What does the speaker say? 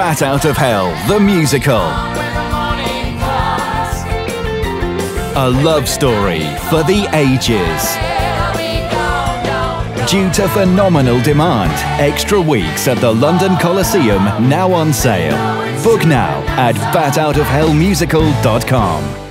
Bat Out of Hell, the musical. A love story for the ages. Due to phenomenal demand, extra weeks at the London Coliseum now on sale. Book now at batoutofhellmusical.com.